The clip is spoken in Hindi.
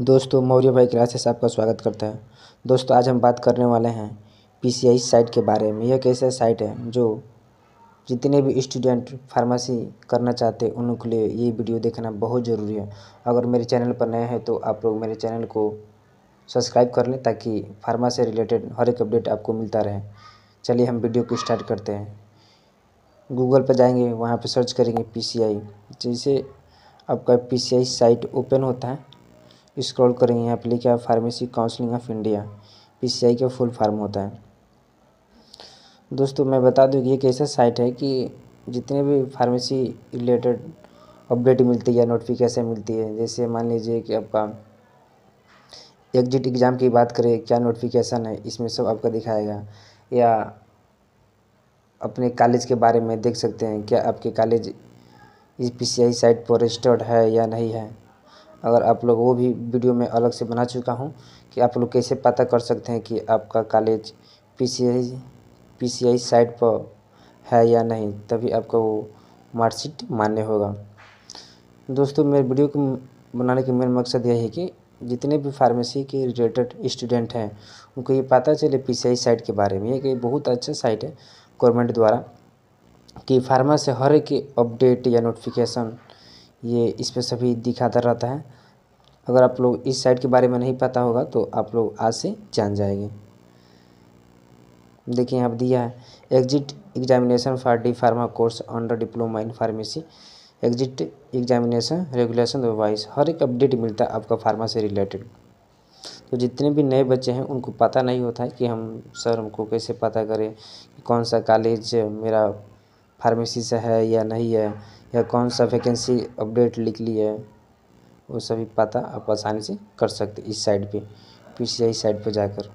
दोस्तों, मौर्य भाई क्लासेस आपका स्वागत करता है। दोस्तों, आज हम बात करने वाले हैं पीसीआई साइट के बारे में। यह एक ऐसा साइट है जो जितने भी स्टूडेंट फार्मेसी करना चाहते हैं, उनके लिए ये वीडियो देखना बहुत ज़रूरी है। अगर मेरे चैनल पर नए हैं तो आप लोग मेरे चैनल को सब्सक्राइब कर लें ताकि फार्मा से रिलेटेड हर एक अपडेट आपको मिलता रहे। चलिए हम वीडियो को स्टार्ट करते हैं। गूगल पर जाएँगे, वहाँ पर सर्च करेंगे पी जैसे आपका PCI साइट ओपन होता है स्क्रॉल करेंगे यहाँ पे लिखा है pharmacy counselling of India PCI का फुल फार्म होता है। दोस्तों, मैं बता दूँ कि एक ऐसा साइट है कि जितने भी फार्मेसी रिलेटेड अपडेट मिलती है या नोटिफिकेशन मिलती है, जैसे मान लीजिए कि आपका एग्जिट एग्ज़ाम की बात करें, क्या नोटिफिकेशन है, इसमें सब आपका दिखाएगा। या अपने कॉलेज के बारे में देख सकते हैं, क्या आपके कॉलेज इस पीसीआई साइट पर रजिस्टर्ड है या नहीं है। अगर आप लोग वो भी वीडियो में अलग से बना चुका हूँ कि आप लोग कैसे पता कर सकते हैं कि आपका college P C I site पर है या नहीं, तभी आपका वो मार्कशीट मान्य होगा। दोस्तों, मेरे वीडियो को बनाने का मेन मकसद यही है कि जितने भी फार्मेसी के रिलेटेड स्टूडेंट हैं, उनको ये पता चले पी सी आई साइट के बारे में। ये कि बहुत अच्छा साइट है गवर्नमेंट द्वारा कि फार्मा से हर एक अपडेट या नोटिफिकेशन ये इस पर सभी दिखाता रहता है। अगर आप लोग इस साइट के बारे में नहीं पता होगा तो आप लोग आज से जान जाएँगे। देखिए, यहाँ दिया है exit examination for D pharma course under diploma in pharmacy exit examination regulation wise हर एक अपडेट मिलता है आपका फार्मा से रिलेटेड तो जितने भी नए बच्चे हैं, उनको पता नहीं होता है कि हम सर हमको कैसे पता करें कि कौन सा कॉलेज मेरा फार्मेसी से है या नहीं है, या कौन सा वैकेंसी अपडेट लिख ली है, वो सभी पता आप आसानी से कर सकते इस साइट पे, पीसीआई साइड पे जाकर।